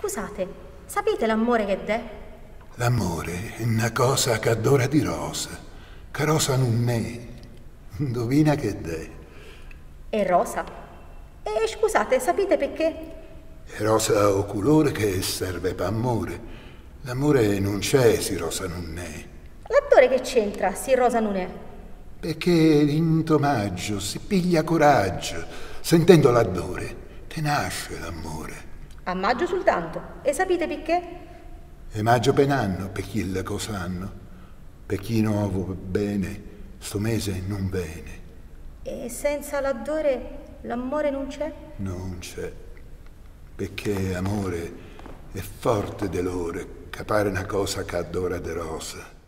Scusate, sapete l'amore che è? L'amore è una cosa che adora di rosa, che rosa non è. Indovina che è? È rosa. E scusate, sapete perché? È rosa o colore che serve per amore. L'amore non c'è se rosa non è. L'attore che c'entra se rosa non è? Perché in tomaggio si piglia coraggio, sentendo l'adore, te nasce l'amore. A maggio soltanto. E sapete perché? E maggio per anno, per chi la cosa hanno. Per chi nuovo bene, sto mese non bene. E senza l'adore l'amore non c'è? Non c'è. Perché amore è forte dell'ore, capare una cosa che adora de rosa.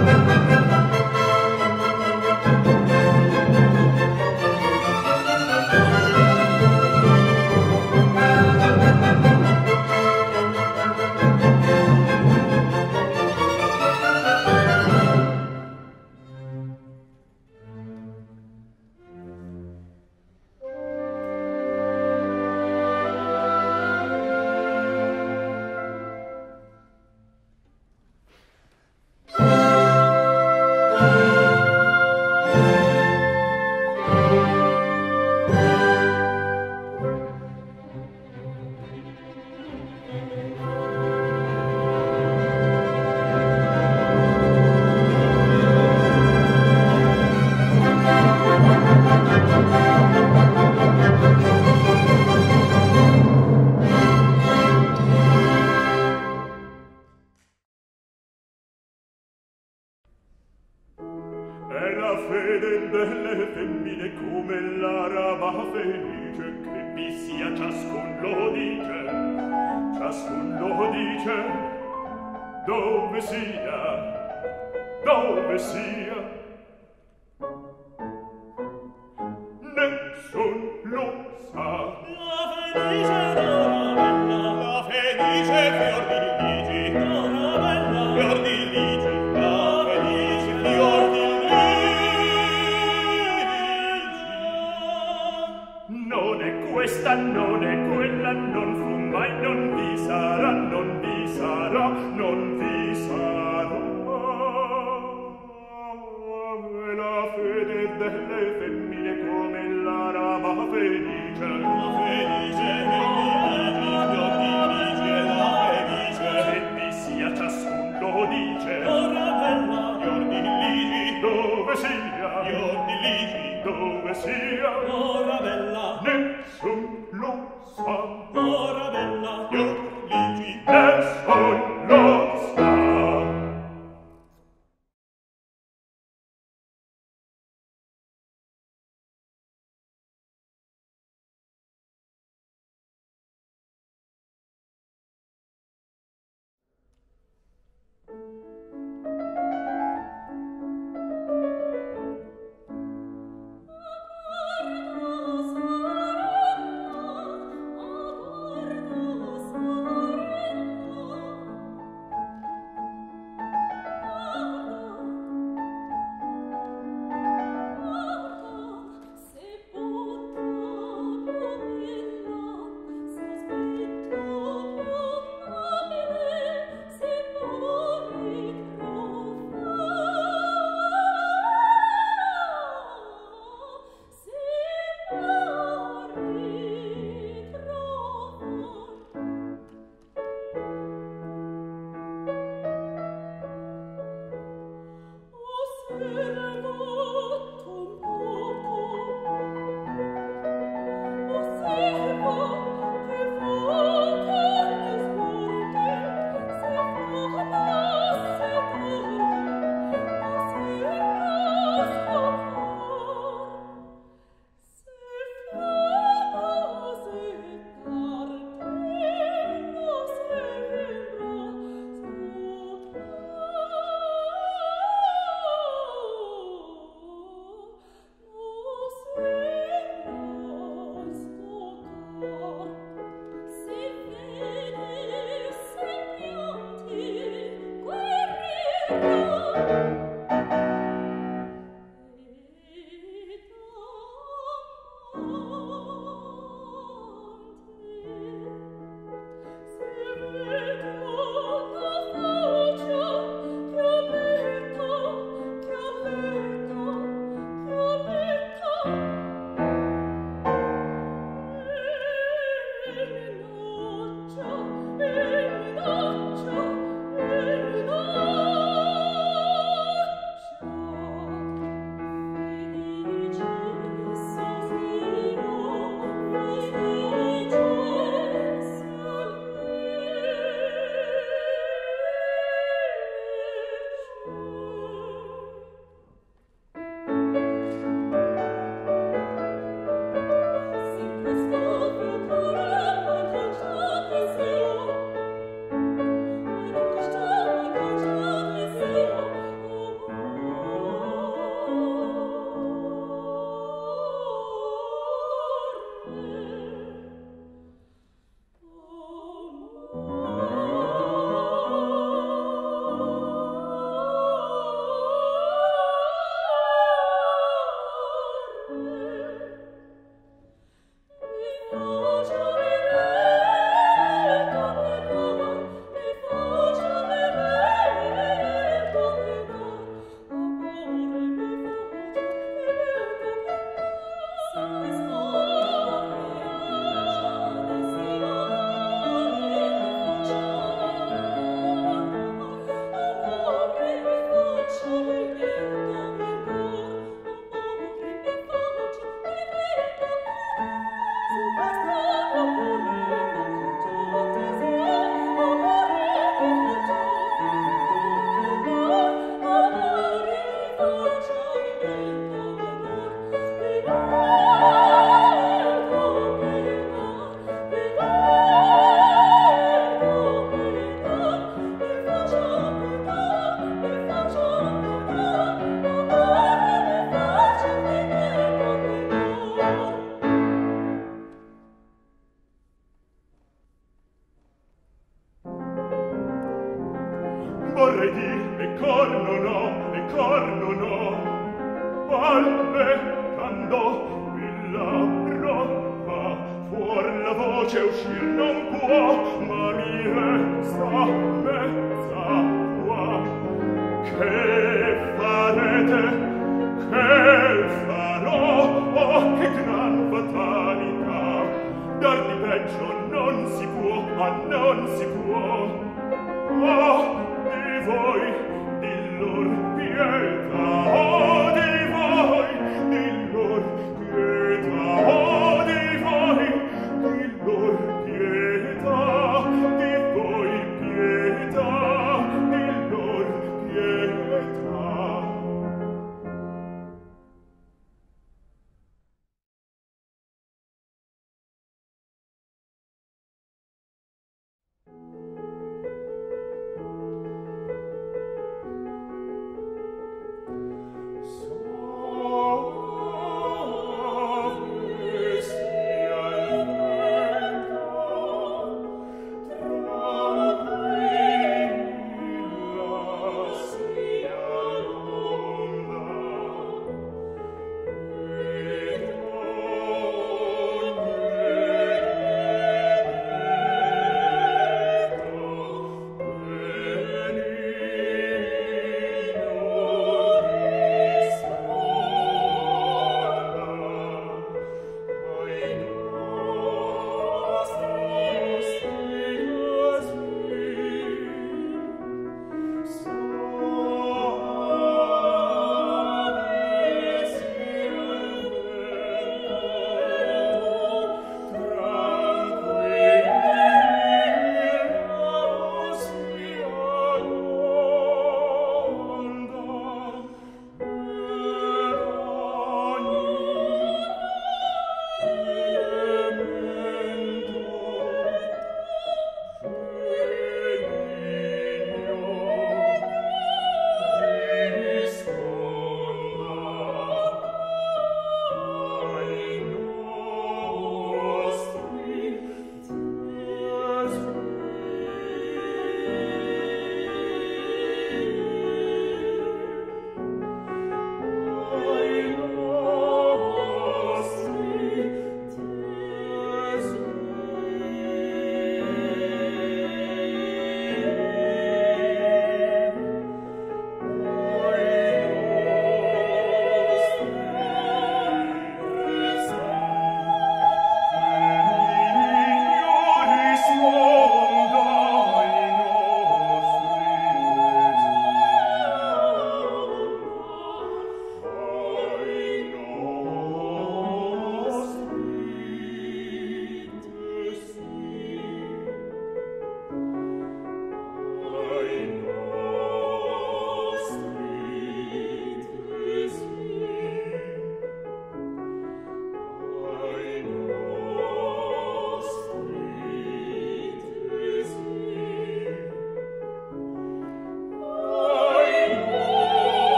Música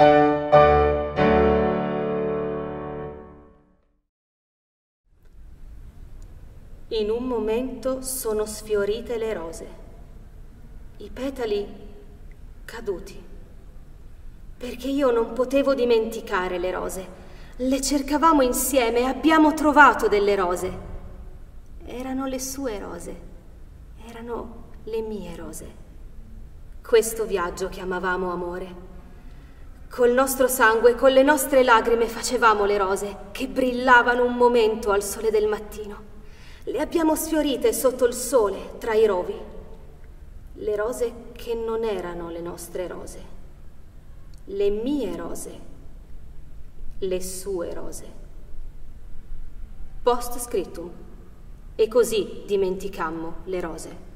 In un momento sono sfiorite le rose, i petali caduti, perché io non potevo dimenticare le rose. Le cercavamo insieme e abbiamo trovato delle rose. Erano le sue rose, erano le mie rose. Questo viaggio chiamavamo amore. Col nostro sangue, con le nostre lacrime facevamo le rose che brillavano un momento al sole del mattino. Le abbiamo sfiorite sotto il sole, tra i rovi. Le rose che non erano le nostre rose. Le mie rose. Le sue rose. Post scriptum. E così dimenticammo le rose.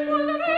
Piccolo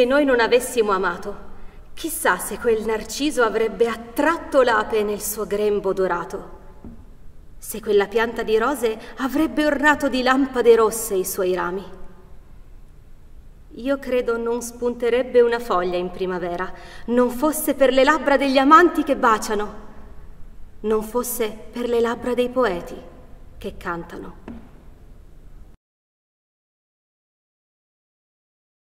Se noi non avessimo amato, chissà se quel narciso avrebbe attratto l'ape nel suo grembo dorato. Se quella pianta di rose avrebbe ornato di lampade rosse i suoi rami. Io credo non spunterebbe una foglia in primavera, non fosse per le labbra degli amanti che baciano, non fosse per le labbra dei poeti che cantano.